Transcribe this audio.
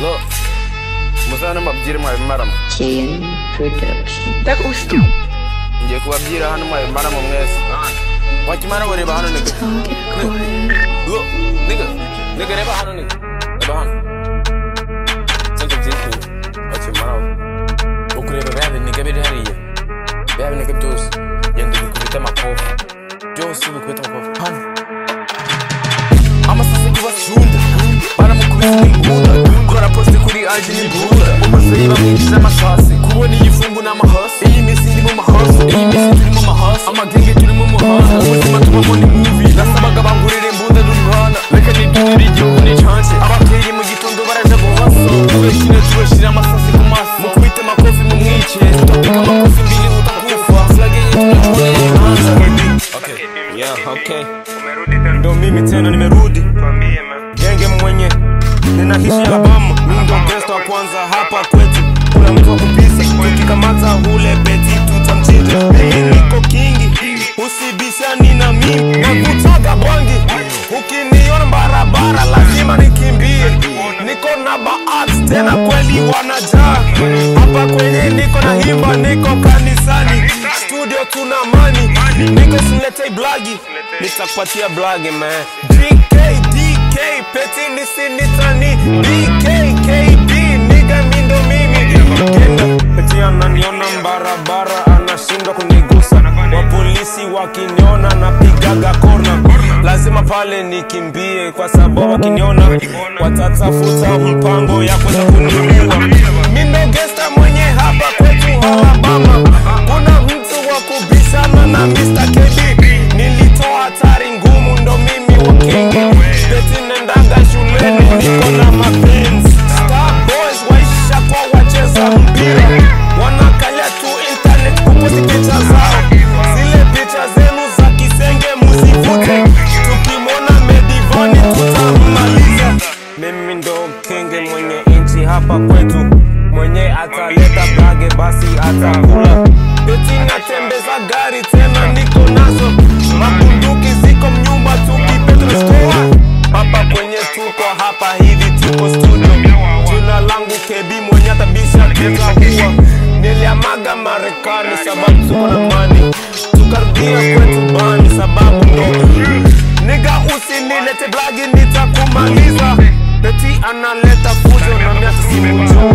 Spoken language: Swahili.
Look, muzana mbabwire mwabimara Chain Production. Tak ustu. ngiye kubabwira hano mwabimara mu mwese wakimara ngo reba hano nigga Target acquired. Look, nigga nigga reba hano nigga reba hano sente byinshi wakimara ukureba bya bintu biri hariya bya bintu byose genda ubikubite amakofi byose ubikubite amakofi hano amasase kubasunda baramukubise n'imbunda kora poste kuri aje n'imbunda umusore bamwinjiza amasase kubona iyi fungu n'amahasi. Iyi minsi ndi mu mahasi. Iyi minsi turi mu mahasi. Amagenge turi mu muhanda. Ubuzima tubamo ni mubi nasabaga bangurira imbunda n'umuhanda reka nidurire igihugu nicanje ababyeyi mu gitondo baraja guhasa. Tubashire tubashire amasasi ku maso. Mukubite amakofi mu mwice. Tutapika amakofi mbili utakufa. Siragenye tunakoreye hanze okay. Yeah okay. Ndo mimi tena nimerudi. Genge mwenye ninaishi Alabama, mimi ndo gangsta wa kwanza hapa kwetu. kula mtu wa kupisa, tukikamata ule beti tutamchinja. Niko kingi, usibishani na mimi, nakutaga bwangi. Ukiniona barabara lazima nikimbie, niko na baat tena kweli wanajaa hapa kwenye niko na himba, niko kanisani, studio tuna mani, niko siletei blagi, nitakupatia blagi man. DK DK peti nisinitani DKKB nigga mindo mimi. Kenda peti ananiona barabara anashindwa kunigusa. Wa polisi wakiniona napigaga kona lazima pale nikimbie kwa sababu wakiniona watatafuta mpango ya kwenda kuniua. Mindo hapa kwetu. Mwenye ataleta bage basi atakula. Beti natembeza gari tena niko nazo. Mabunduki ziko mnyumba tukipetreskoa hapa kwenye tuko hapa hivi tuko studio. Jina langu kebi mwenye tabisha tutahuwa niliamaga marekani sababu tuko na mani tukarudia kwetu bani sababu ndo niga usinilete blagi nitakumaliza. Beti analeta Baby,